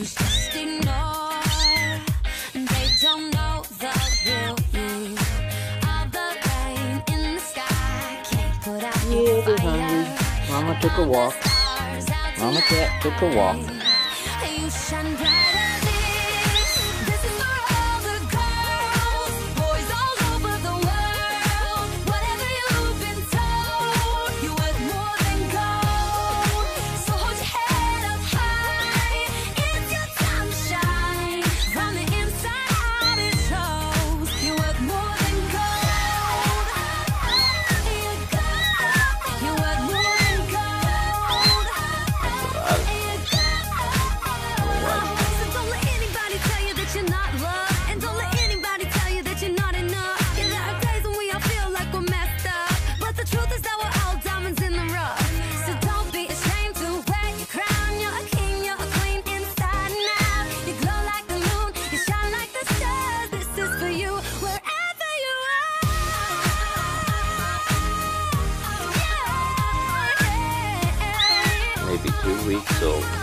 who's just ignored. They don't know the real you. All the rain in the sky can't put out. Mama took a walk. Mama cat took a walk. maybe two weeks old.